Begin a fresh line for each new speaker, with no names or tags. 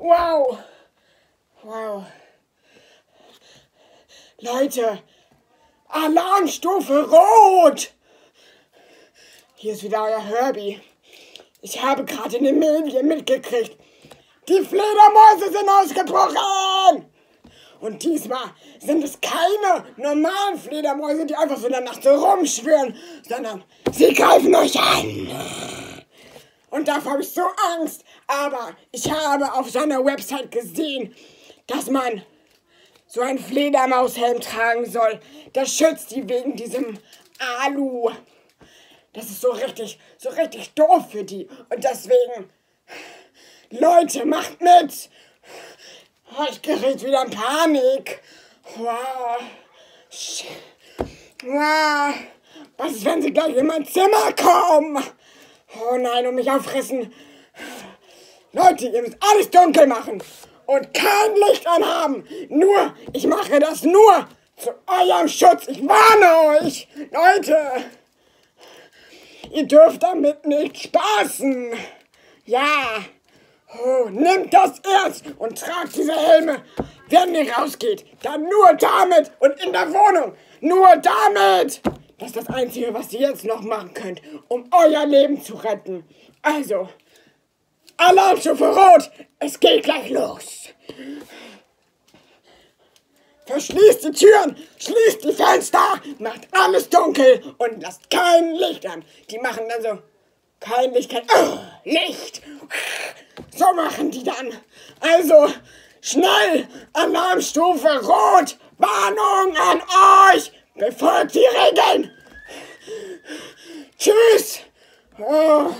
Wow. Wow. Leute, Alarmstufe Rot. Hier ist wieder euer Herbie. Ich habe gerade in den Medien mitgekriegt, die Fledermäuse sind ausgebrochen. Und diesmal sind es keine normalen Fledermäuse, die einfach so in der Nacht so rumschwirren, sondern sie greifen euch an. Und davor habe ich so Angst. Aber ich habe auf seiner Website gesehen, dass man so einen Fledermaushelm tragen soll. Das schützt die wegen diesem Alu. Das ist so richtig, so richtig doof für die. Und deswegen, Leute, macht mit. Oh, ich gerät wieder in Panik. Wow. Was ist, wenn sie gleich in mein Zimmer kommen? Oh nein, und mich auffressen. Leute, ihr müsst alles dunkel machen und kein Licht anhaben. Nur, ich mache das nur zu eurem Schutz. Ich warne euch, Leute. Ihr dürft damit nicht spaßen. Ja. Oh, nehmt das ernst und tragt diese Helme. Wenn ihr rausgeht, dann nur damit und in der Wohnung. Nur damit. Das ist das Einzige, was ihr jetzt noch machen könnt, um euer Leben zu retten. Also, Alarmstufe Rot, es geht gleich los. Verschließt die Türen, schließt die Fenster, macht alles dunkel und lasst kein Licht an. Die machen dann so, kein Licht, kein oh, Licht. So machen die dann. Also, schnell, Alarmstufe Rot, Warnung an euch, befolgt die Regeln. Tschüss. Oh.